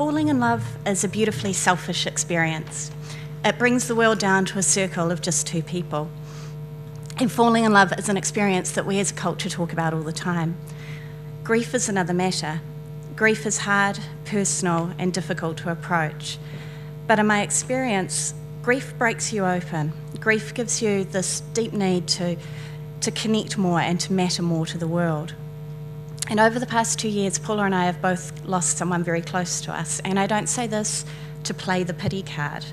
Falling in love is a beautifully selfish experience. It brings the world down to a circle of just two people. And falling in love is an experience that we as a culture talk about all the time. Grief is another matter. Grief is hard, personal, and difficult to approach. But in my experience, grief breaks you open. Grief gives you this deep need to, to connect more and to matter more to the world. And over the past two years, Paula and I have both lost someone very close to us. And I don't say this to play the pity card,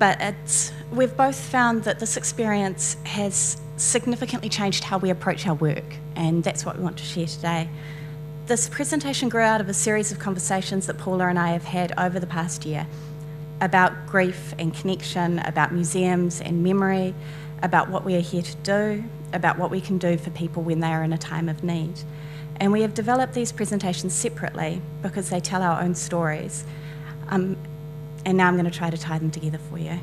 but it's, we've both found that this experience has significantly changed how we approach our work, and that's what we want to share today. This presentation grew out of a series of conversations that Paula and I have had over the past year about grief and connection, about museums and memory, about what we are here to do, about what we can do for people when they are in a time of need. And we have developed these presentations separately because they tell our own stories. Um, and now I'm going to try to tie them together for you.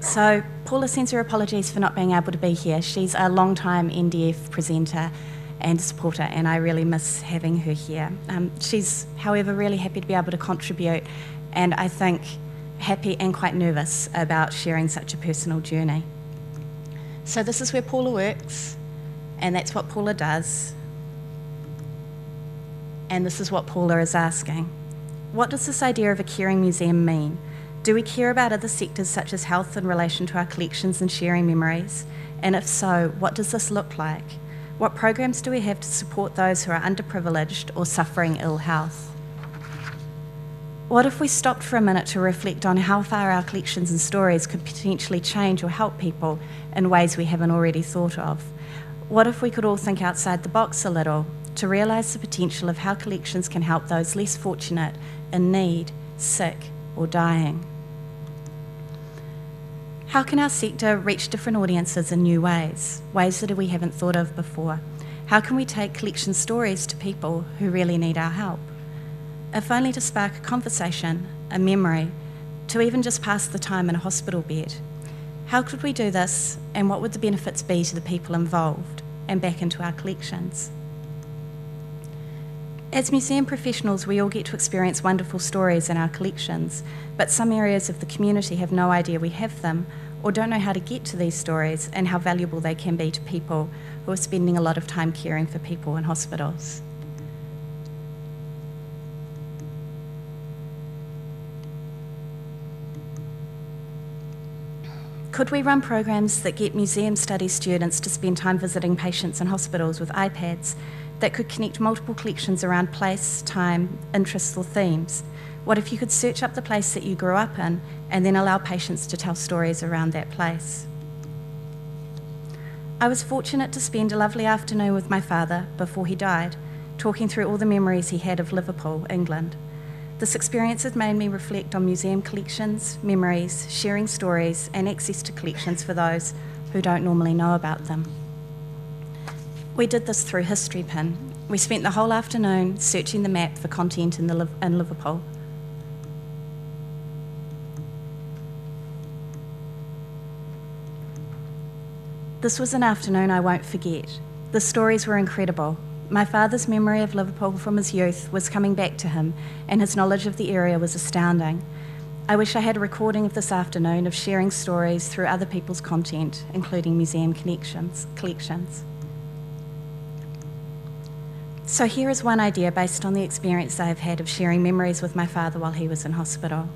So, Paula sends her apologies for not being able to be here. She's a long-time NDF presenter and supporter, and I really miss having her here. Um, she's, however, really happy to be able to contribute, and I think happy and quite nervous about sharing such a personal journey. So, this is where Paula works. And that's what Paula does. And this is what Paula is asking. What does this idea of a caring museum mean? Do we care about other sectors such as health in relation to our collections and sharing memories? And if so, what does this look like? What programs do we have to support those who are underprivileged or suffering ill health? What if we stopped for a minute to reflect on how far our collections and stories could potentially change or help people in ways we haven't already thought of? What if we could all think outside the box a little to realise the potential of how collections can help those less fortunate, in need, sick, or dying? How can our sector reach different audiences in new ways, ways that we haven't thought of before? How can we take collection stories to people who really need our help? If only to spark a conversation, a memory, to even just pass the time in a hospital bed. How could we do this, and what would the benefits be to the people involved? and back into our collections. As museum professionals, we all get to experience wonderful stories in our collections, but some areas of the community have no idea we have them or don't know how to get to these stories and how valuable they can be to people who are spending a lot of time caring for people in hospitals. Could we run programs that get museum study students to spend time visiting patients in hospitals with iPads that could connect multiple collections around place, time, interests, or themes? What if you could search up the place that you grew up in and then allow patients to tell stories around that place? I was fortunate to spend a lovely afternoon with my father before he died, talking through all the memories he had of Liverpool, England. This experience has made me reflect on museum collections, memories, sharing stories, and access to collections for those who don't normally know about them. We did this through Historypin. We spent the whole afternoon searching the map for content in, the, in Liverpool. This was an afternoon I won't forget. The stories were incredible, my father's memory of Liverpool from his youth was coming back to him, and his knowledge of the area was astounding. I wish I had a recording of this afternoon of sharing stories through other people's content, including museum connections, collections. So here is one idea based on the experience I have had of sharing memories with my father while he was in hospital.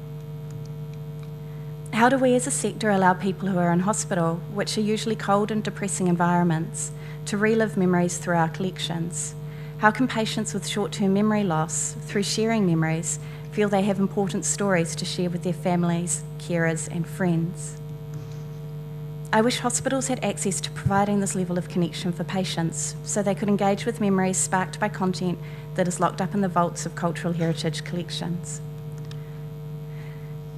How do we as a sector allow people who are in hospital, which are usually cold and depressing environments, to relive memories through our collections? How can patients with short term memory loss, through sharing memories, feel they have important stories to share with their families, carers, and friends? I wish hospitals had access to providing this level of connection for patients so they could engage with memories sparked by content that is locked up in the vaults of cultural heritage collections.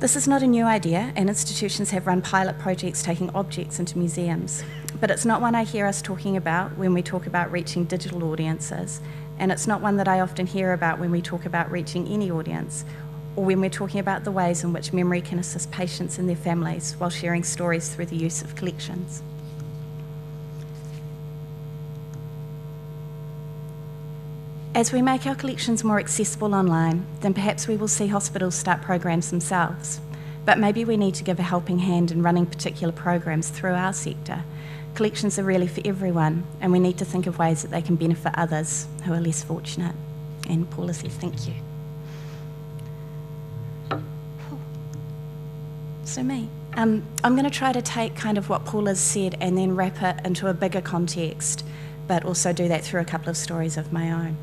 This is not a new idea, and institutions have run pilot projects taking objects into museums. But it's not one I hear us talking about when we talk about reaching digital audiences, and it's not one that I often hear about when we talk about reaching any audience, or when we're talking about the ways in which memory can assist patients and their families while sharing stories through the use of collections. As we make our collections more accessible online, then perhaps we will see hospitals start programs themselves. But maybe we need to give a helping hand in running particular programs through our sector. Collections are really for everyone, and we need to think of ways that they can benefit others who are less fortunate. And Paula says, thank you. So, me. Um, I'm going to try to take kind of what Paula's said and then wrap it into a bigger context, but also do that through a couple of stories of my own.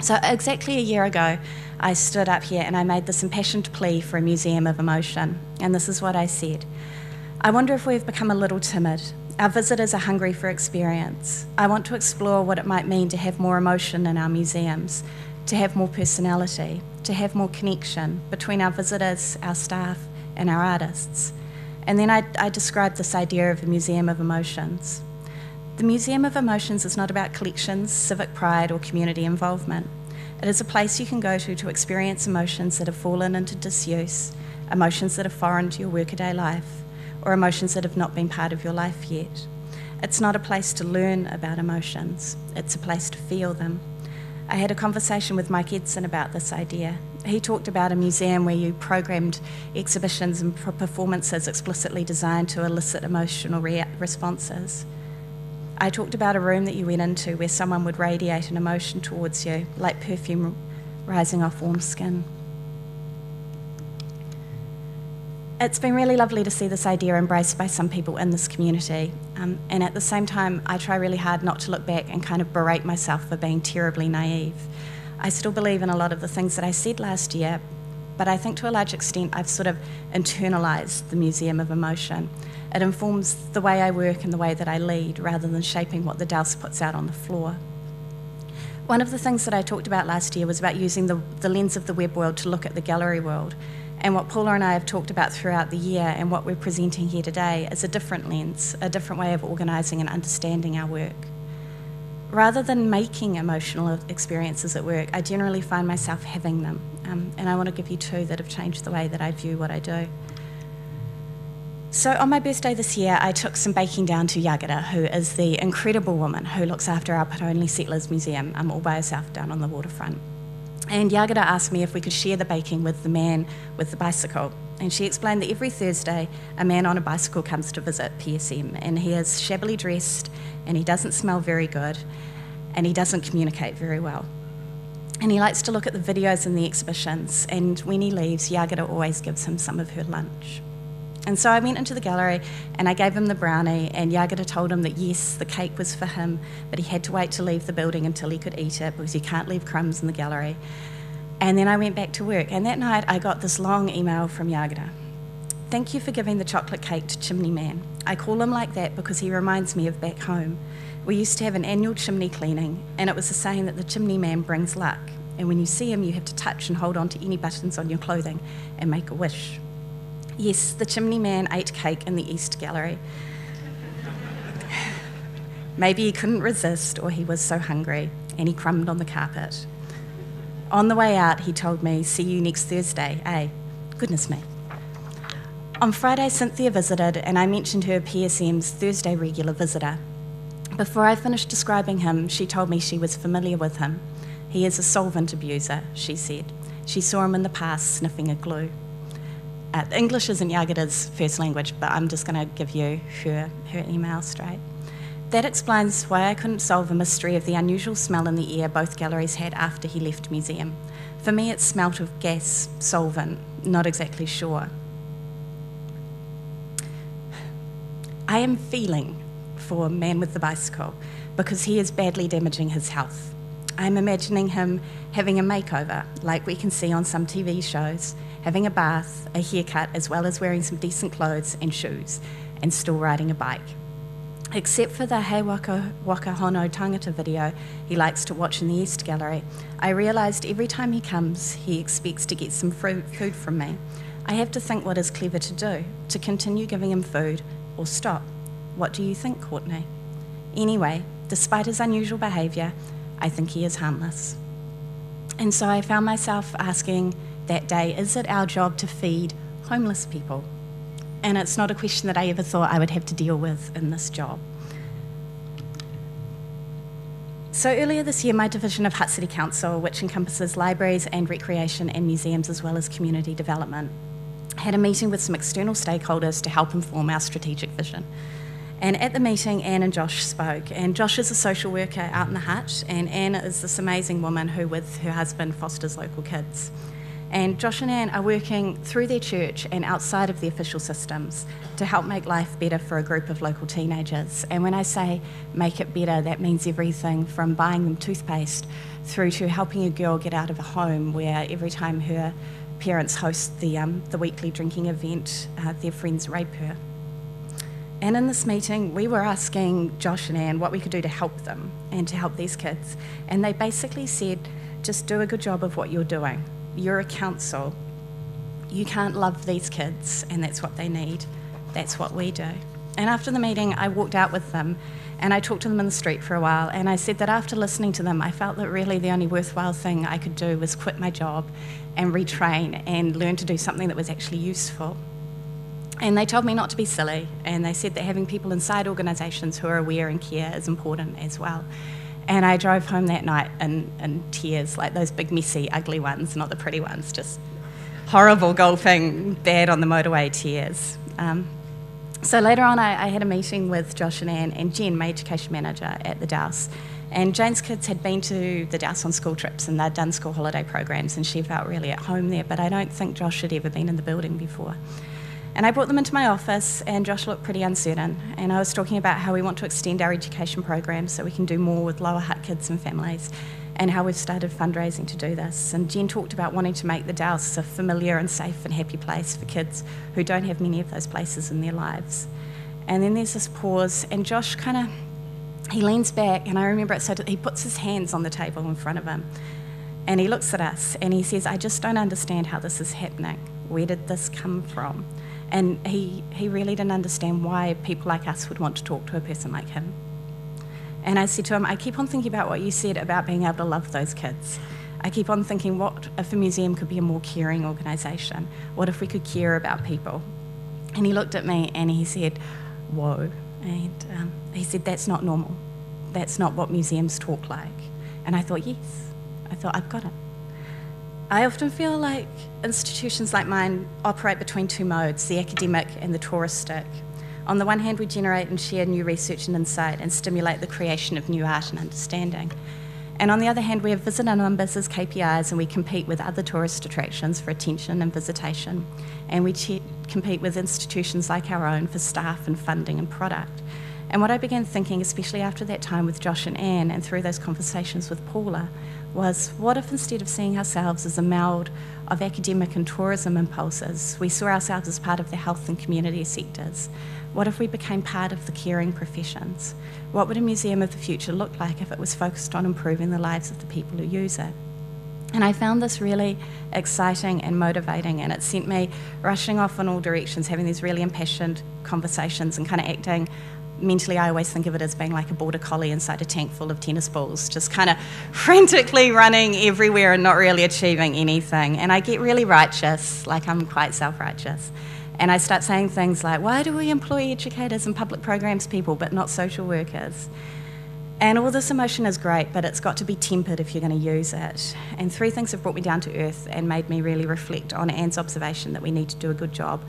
So, exactly a year ago, I stood up here and I made this impassioned plea for a museum of emotion. And this is what I said I wonder if we've become a little timid. Our visitors are hungry for experience. I want to explore what it might mean to have more emotion in our museums, to have more personality, to have more connection between our visitors, our staff, and our artists. And then I, I described this idea of a museum of emotions. The Museum of Emotions is not about collections, civic pride, or community involvement. It is a place you can go to to experience emotions that have fallen into disuse, emotions that are foreign to your workaday life, or emotions that have not been part of your life yet. It's not a place to learn about emotions, it's a place to feel them. I had a conversation with Mike Edson about this idea. He talked about a museum where you programmed exhibitions and performances explicitly designed to elicit emotional re- responses. I talked about a room that you went into where someone would radiate an emotion towards you, like perfume rising off warm skin. It's been really lovely to see this idea embraced by some people in this community. Um, and at the same time, I try really hard not to look back and kind of berate myself for being terribly naive. I still believe in a lot of the things that I said last year, but I think to a large extent I've sort of internalized the Museum of Emotion. It informs the way I work and the way that I lead rather than shaping what the Dowse puts out on the floor. One of the things that I talked about last year was about using the, the lens of the web world to look at the gallery world. And what Paula and I have talked about throughout the year and what we're presenting here today is a different lens, a different way of organising and understanding our work. Rather than making emotional experiences at work, I generally find myself having them. Um, and I want to give you two that have changed the way that I view what I do. So, on my birthday this year, I took some baking down to Yagara, who is the incredible woman who looks after our Petone Settlers Museum, um, all by herself down on the waterfront. And Yagara asked me if we could share the baking with the man with the bicycle. And she explained that every Thursday, a man on a bicycle comes to visit PSM, and he is shabbily dressed, and he doesn't smell very good, and he doesn't communicate very well. And he likes to look at the videos and the exhibitions, and when he leaves, Yagara always gives him some of her lunch. And so I went into the gallery and I gave him the brownie, and Yagara told him that yes, the cake was for him, but he had to wait to leave the building until he could eat it because you can't leave crumbs in the gallery. And then I went back to work, and that night I got this long email from Yagara. Thank you for giving the chocolate cake to Chimney Man. I call him like that because he reminds me of back home. We used to have an annual chimney cleaning, and it was a saying that the chimney man brings luck. And when you see him, you have to touch and hold on to any buttons on your clothing and make a wish. Yes, the chimney man ate cake in the East Gallery. Maybe he couldn't resist, or he was so hungry, and he crumbed on the carpet. On the way out, he told me, See you next Thursday, eh? Goodness me. On Friday, Cynthia visited, and I mentioned her PSM's Thursday regular visitor. Before I finished describing him, she told me she was familiar with him. He is a solvent abuser, she said. She saw him in the past sniffing a glue. Uh, English isn't Yagara's first language, but I'm just going to give you her, her email straight. That explains why I couldn't solve the mystery of the unusual smell in the air both galleries had after he left museum. For me, it smelt of gas, solvent, not exactly sure. I am feeling for Man with the Bicycle because he is badly damaging his health. I'm imagining him having a makeover, like we can see on some TV shows, having a bath, a haircut, as well as wearing some decent clothes and shoes, and still riding a bike. Except for the He Waka, Waka Hono Tangata video he likes to watch in the East Gallery, I realised every time he comes, he expects to get some food from me. I have to think what is clever to do, to continue giving him food or stop. What do you think, Courtney? Anyway, despite his unusual behaviour, I think he is harmless. And so I found myself asking that day is it our job to feed homeless people? And it's not a question that I ever thought I would have to deal with in this job. So earlier this year, my division of Hutt City Council, which encompasses libraries and recreation and museums as well as community development, had a meeting with some external stakeholders to help inform our strategic vision. And at the meeting, Anne and Josh spoke. And Josh is a social worker out in the Hutt, and Anne is this amazing woman who, with her husband, fosters local kids. And Josh and Anne are working through their church and outside of the official systems to help make life better for a group of local teenagers. And when I say make it better, that means everything from buying them toothpaste through to helping a girl get out of a home where every time her parents host the, um, the weekly drinking event, uh, their friends rape her. And in this meeting, we were asking Josh and Anne what we could do to help them and to help these kids. And they basically said, just do a good job of what you're doing. You're a council. You can't love these kids, and that's what they need. That's what we do. And after the meeting, I walked out with them and I talked to them in the street for a while. And I said that after listening to them, I felt that really the only worthwhile thing I could do was quit my job and retrain and learn to do something that was actually useful. And they told me not to be silly, and they said that having people inside organisations who are aware and care is important as well. And I drove home that night in, in tears, like those big, messy, ugly ones, not the pretty ones, just horrible golfing, bad on the motorway tears. Um, so later on, I, I, had a meeting with Josh and Anne and Jen, my education manager at the Dowse. And Jane's kids had been to the Dowse on school trips and they'd done school holiday programs, and she felt really at home there. But I don't think Josh had ever been in the building before. And I brought them into my office, and Josh looked pretty uncertain. And I was talking about how we want to extend our education programs so we can do more with Lower Hutt kids and families, and how we've started fundraising to do this. And Jen talked about wanting to make the Dowse a familiar and safe and happy place for kids who don't have many of those places in their lives. And then there's this pause, and Josh kind of he leans back, and I remember it so he puts his hands on the table in front of him, and he looks at us, and he says, "I just don't understand how this is happening. Where did this come from?" And he, he really didn't understand why people like us would want to talk to a person like him. And I said to him, I keep on thinking about what you said about being able to love those kids. I keep on thinking, what if a museum could be a more caring organisation? What if we could care about people? And he looked at me and he said, Whoa. And um, he said, That's not normal. That's not what museums talk like. And I thought, Yes. I thought, I've got it. I often feel like institutions like mine operate between two modes the academic and the touristic. On the one hand, we generate and share new research and insight and stimulate the creation of new art and understanding. And on the other hand, we have visitor numbers as KPIs and we compete with other tourist attractions for attention and visitation. And we compete with institutions like our own for staff and funding and product. And what I began thinking, especially after that time with Josh and Anne and through those conversations with Paula, was what if instead of seeing ourselves as a meld of academic and tourism impulses, we saw ourselves as part of the health and community sectors? What if we became part of the caring professions? What would a museum of the future look like if it was focused on improving the lives of the people who use it? And I found this really exciting and motivating, and it sent me rushing off in all directions, having these really impassioned conversations and kind of acting mentally, I always think of it as being like a border collie inside a tank full of tennis balls, just kind of frantically running everywhere and not really achieving anything. And I get really righteous, like I'm quite self righteous. And I start saying things like, why do we employ educators and public programs people but not social workers? And all this emotion is great, but it's got to be tempered if you're going to use it. And three things have brought me down to earth and made me really reflect on Anne's observation that we need to do a good job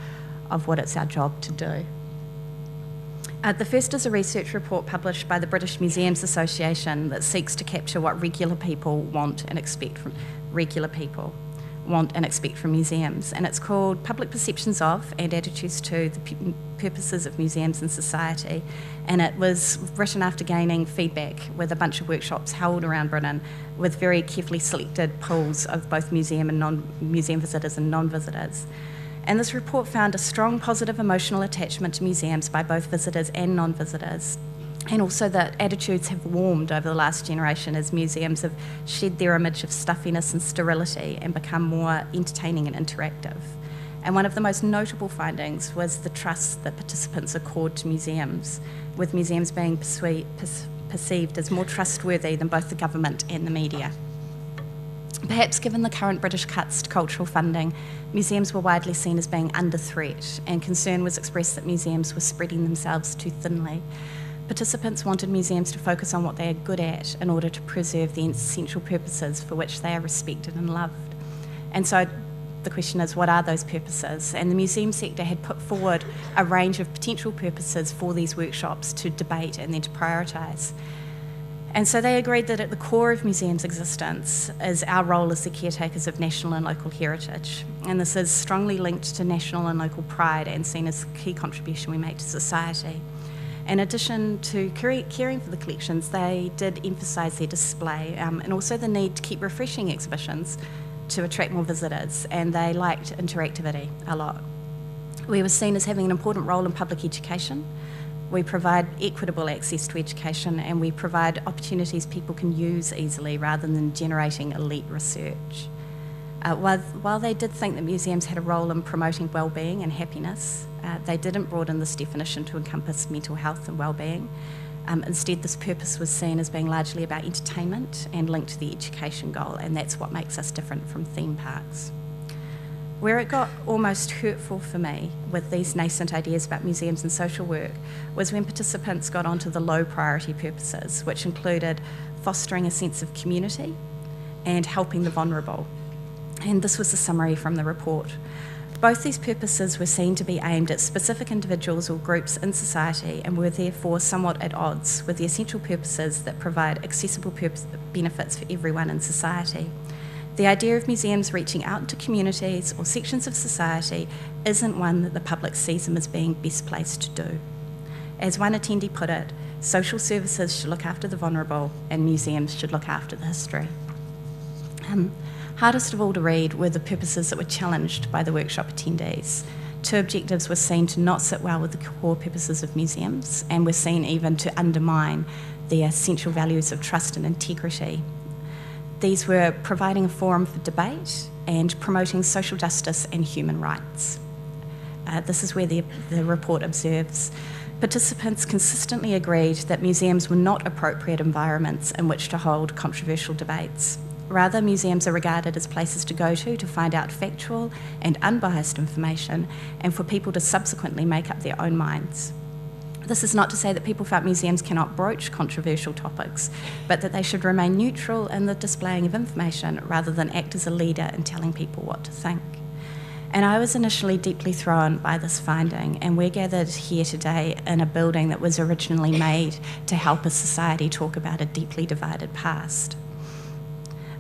of what it's our job to do. Uh, the first is a research report published by the British Museums Association that seeks to capture what regular people want and expect from regular people want and expect from museums. And it's called Public Perceptions of and Attitudes to the P- Purposes of Museums in Society. And it was written after gaining feedback with a bunch of workshops held around Britain with very carefully selected pools of both museum and non museum visitors and non visitors. And this report found a strong positive emotional attachment to museums by both visitors and non visitors. And also that attitudes have warmed over the last generation as museums have shed their image of stuffiness and sterility and become more entertaining and interactive. And one of the most notable findings was the trust that participants accord to museums, with museums being perceived as more trustworthy than both the government and the media. Perhaps given the current British cuts to cultural funding, museums were widely seen as being under threat, and concern was expressed that museums were spreading themselves too thinly. participants wanted museums to focus on what they are good at in order to preserve the essential purposes for which they are respected and loved. And so the question is, what are those purposes? And the museum sector had put forward a range of potential purposes for these workshops to debate and then to prioritise. And so they agreed that at the core of museums' existence is our role as the caretakers of national and local heritage. And this is strongly linked to national and local pride and seen as a key contribution we make to society. In addition to caring for the collections, they did emphasise their display um, and also the need to keep refreshing exhibitions to attract more visitors, and they liked interactivity a lot. We were seen as having an important role in public education. We provide equitable access to education and we provide opportunities people can use easily rather than generating elite research. Uh, while, while, they did think that museums had a role in promoting well-being and happiness, uh, they didn't broaden this definition to encompass mental health and well-being. Um, instead, this purpose was seen as being largely about entertainment and linked to the education goal, and that's what makes us different from theme parks. Where it got almost hurtful for me with these nascent ideas about museums and social work was when participants got onto the low priority purposes, which included fostering a sense of community and helping the vulnerable. And this was the summary from the report. Both these purposes were seen to be aimed at specific individuals or groups in society and were therefore somewhat at odds with the essential purposes that provide accessible benefits for everyone in society. The idea of museums reaching out to communities or sections of society isn't one that the public sees them as being best placed to do. As one attendee put it, social services should look after the vulnerable and museums should look after the history. Um, Hardest of all to read were the purposes that were challenged by the workshop attendees. Two objectives were seen to not sit well with the core purposes of museums and were seen even to undermine the essential values of trust and integrity. These were providing a forum for debate and promoting social justice and human rights. Uh, this is where the, the report observes participants consistently agreed that museums were not appropriate environments in which to hold controversial debates Rather, museums are regarded as places to go to to find out factual and unbiased information and for people to subsequently make up their own minds. This is not to say that people felt museums cannot broach controversial topics, but that they should remain neutral in the displaying of information rather than act as a leader in telling people what to think. And I was initially deeply thrown by this finding, and we're gathered here today in a building that was originally made to help a society talk about a deeply divided past.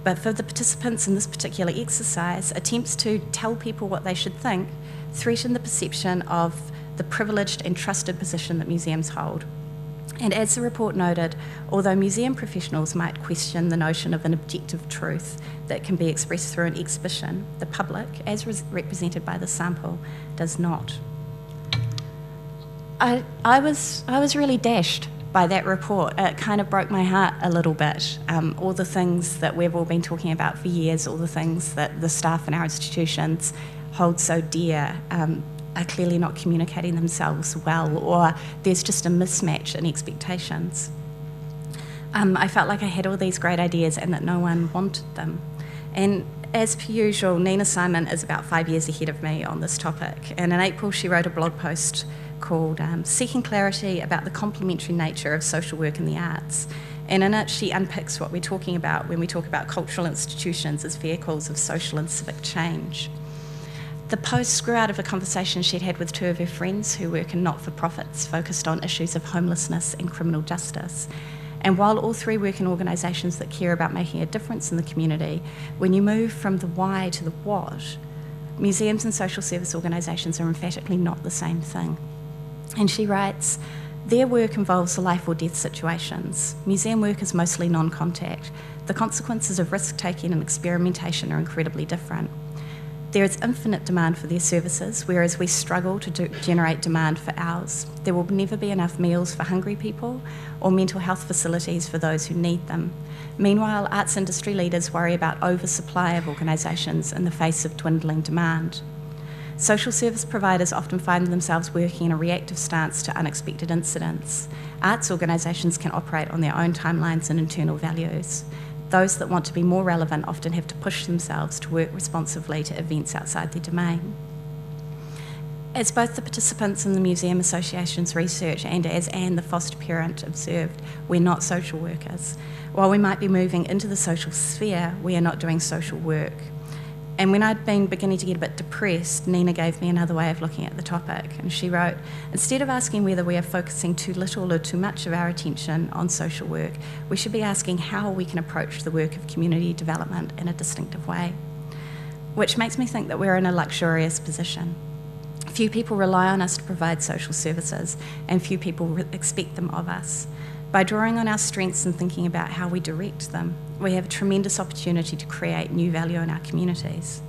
But for the participants in this particular exercise, attempts to tell people what they should think threaten the perception of the privileged and trusted position that museums hold. And as the report noted, although museum professionals might question the notion of an objective truth that can be expressed through an exhibition, the public, as represented by the sample, does not. I, I, was, I was really dashed by that report. It kind of broke my heart a little bit. Um, all the things that we've all been talking about for years, all the things that the staff in our institutions hold so dear, um, are clearly not communicating themselves well, or there's just a mismatch in expectations. Um, I felt like I had all these great ideas and that no one wanted them. And as per usual, Nina Simon is about five years ahead of me on this topic. And in April, she wrote a blog post called um, Seeking Clarity about the Complementary Nature of Social Work and the Arts. And in it, she unpicks what we're talking about when we talk about cultural institutions as vehicles of social and civic change. The post grew out of a conversation she'd had with two of her friends who work in not for profits focused on issues of homelessness and criminal justice. And while all three work in organisations that care about making a difference in the community, when you move from the why to the what, museums and social service organisations are emphatically not the same thing. And she writes, their work involves life or death situations. Museum work is mostly non contact. The consequences of risk taking and experimentation are incredibly different. There is infinite demand for their services, whereas we struggle to do, generate demand for ours. There will never be enough meals for hungry people or mental health facilities for those who need them. Meanwhile, arts industry leaders worry about oversupply of organisations in the face of dwindling demand. Social service providers often find themselves working in a reactive stance to unexpected incidents. Arts organisations can operate on their own timelines and internal values. Those that want to be more relevant often have to push themselves to work responsively to events outside their domain. As both the participants in the Museum Association's research and as Anne, the foster parent, observed, we're not social workers. While we might be moving into the social sphere, we are not doing social work. And when I'd been beginning to get a bit depressed, Nina gave me another way of looking at the topic. And she wrote Instead of asking whether we are focusing too little or too much of our attention on social work, we should be asking how we can approach the work of community development in a distinctive way. Which makes me think that we're in a luxurious position. Few people rely on us to provide social services, and few people expect them of us. By drawing on our strengths and thinking about how we direct them, we have a tremendous opportunity to create new value in our communities.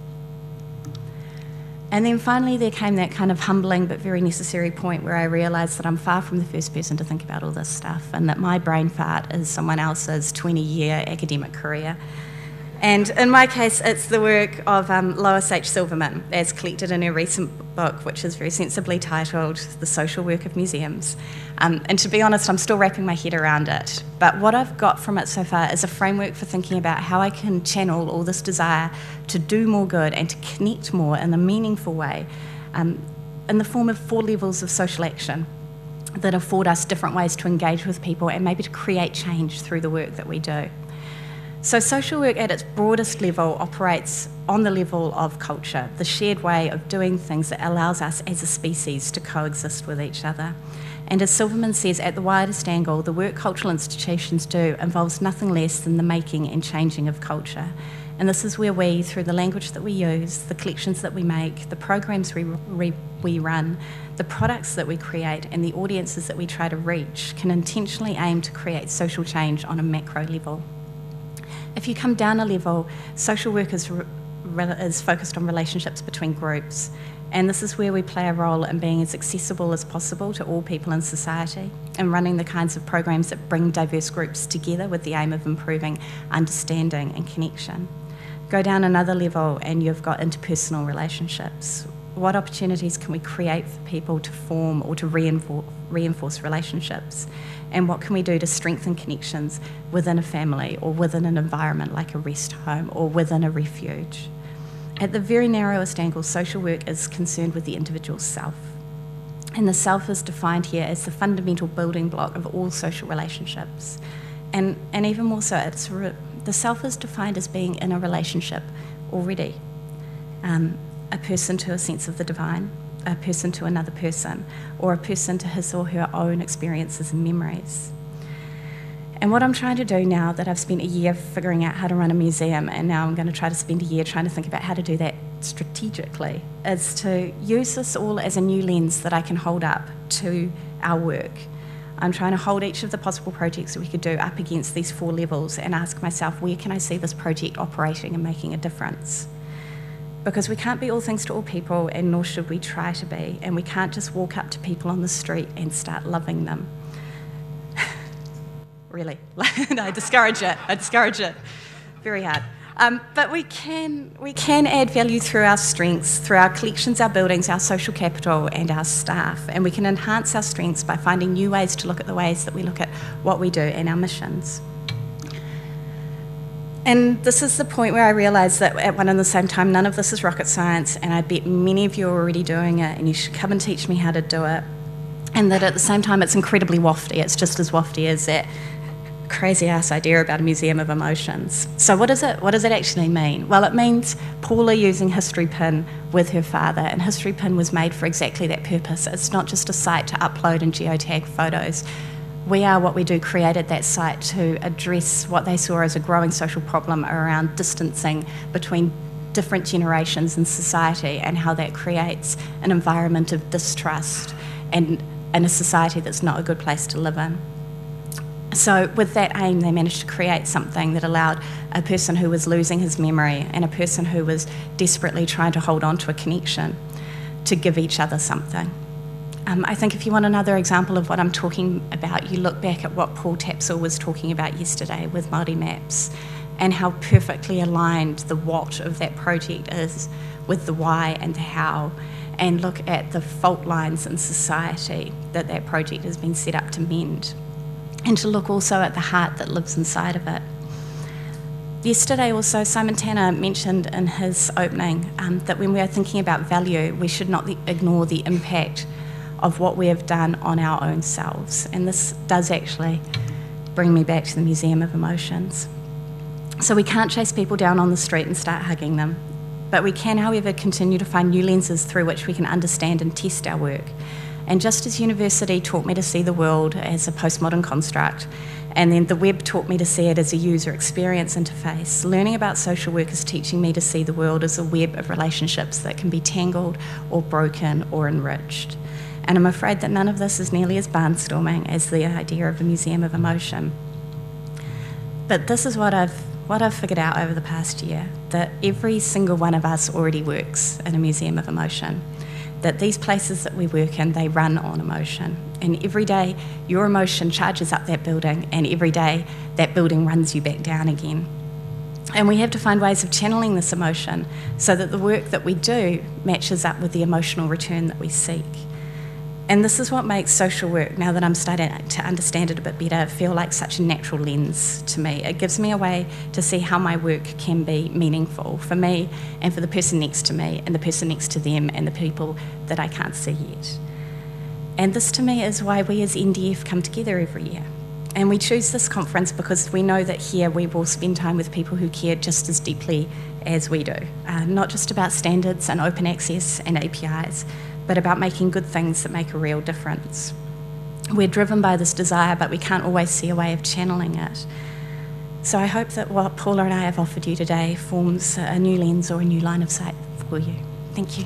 And then finally, there came that kind of humbling but very necessary point where I realised that I'm far from the first person to think about all this stuff, and that my brain fart is someone else's 20 year academic career. And in my case, it's the work of um, Lois H. Silverman, as collected in her recent book, which is very sensibly titled The Social Work of Museums. Um, and to be honest, I'm still wrapping my head around it. But what I've got from it so far is a framework for thinking about how I can channel all this desire to do more good and to connect more in a meaningful way um, in the form of four levels of social action that afford us different ways to engage with people and maybe to create change through the work that we do. So, social work at its broadest level operates on the level of culture, the shared way of doing things that allows us as a species to coexist with each other. And as Silverman says, at the widest angle, the work cultural institutions do involves nothing less than the making and changing of culture. And this is where we, through the language that we use, the collections that we make, the programs we, we, we run, the products that we create, and the audiences that we try to reach, can intentionally aim to create social change on a macro level. If you come down a level, social work is, is focused on relationships between groups. And this is where we play a role in being as accessible as possible to all people in society and running the kinds of programs that bring diverse groups together with the aim of improving understanding and connection. Go down another level, and you've got interpersonal relationships. What opportunities can we create for people to form or to reinforce, reinforce relationships? And what can we do to strengthen connections within a family or within an environment like a rest home or within a refuge. At the very narrowest angle, social work is concerned with the individual's self. And the self is defined here as the fundamental building block of all social relationships. And, and even more so, it's the self is defined as being in a relationship already. Um, a person to a sense of the divine, a person to another person, or a person to his or her own experiences and memories. And what I'm trying to do now that I've spent a year figuring out how to run a museum, and now I'm going to try to spend a year trying to think about how to do that strategically, is to use this all as a new lens that I can hold up to our work. I'm trying to hold each of the possible projects that we could do up against these four levels and ask myself, where can I see this project operating and making a difference? Because we can't be all things to all people, and nor should we try to be. And we can't just walk up to people on the street and start loving them. really. I discourage it. I discourage it. Very hard. Um, but we can, we can add value through our strengths, through our collections, our buildings, our social capital, and our staff. And we can enhance our strengths by finding new ways to look at the ways that we look at what we do and our missions. And this is the point where I realised that at one and the same time, none of this is rocket science, and I bet many of you are already doing it, and you should come and teach me how to do it. And that at the same time, it's incredibly wafty. It's just as wafty as that crazy ass idea about a museum of emotions. So, what does it? What does it actually mean? Well, it means Paula using Historypin with her father, and Historypin was made for exactly that purpose. It's not just a site to upload and geotag photos we Are What We Do created that site to address what they saw as a growing social problem around distancing between different generations in society and how that creates an environment of distrust and, and a society that's not a good place to live in. So, with that aim, they managed to create something that allowed a person who was losing his memory and a person who was desperately trying to hold on to a connection to give each other something. Um, I think if you want another example of what I'm talking about, you look back at what Paul Tapsell was talking about yesterday with Māori Maps and how perfectly aligned the what of that project is with the why and the how, and look at the fault lines in society that that project has been set up to mend, and to look also at the heart that lives inside of it. Yesterday, also, Simon Tanner mentioned in his opening um, that when we are thinking about value, we should not ignore the impact of what we have done on our own selves. And this does actually bring me back to the Museum of Emotions. So we can't chase people down on the street and start hugging them. But we can, however, continue to find new lenses through which we can understand and test our work. And just as university taught me to see the world as a postmodern construct, and then the web taught me to see it as a user experience interface. Learning about social work is teaching me to see the world as a web of relationships that can be tangled or broken or enriched. And I'm afraid that none of this is nearly as barnstorming as the idea of a museum of emotion. But this is what I've what I've figured out over the past year that every single one of us already works in a museum of emotion that these places that we work in, they run on emotion. And every day, your emotion charges up that building, and every day, that building runs you back down again. And we have to find ways of channeling this emotion so that the work that we do matches up with the emotional return that we seek. And this is what makes social work, now that I'm starting to understand it a bit better, feel like such a natural lens to me. It gives me a way to see how my work can be meaningful for me and for the person next to me and the person next to them and the people that I can't see yet. And this to me is why we as NDF come together every year. And we choose this conference because we know that here we will spend time with people who care just as deeply as we do, uh, not just about standards and open access and APIs, but about making good things that make a real difference. We're driven by this desire, but we can't always see a way of channeling it. So I hope that what Paula and I have offered you today forms a new lens or a new line of sight for you. Thank you.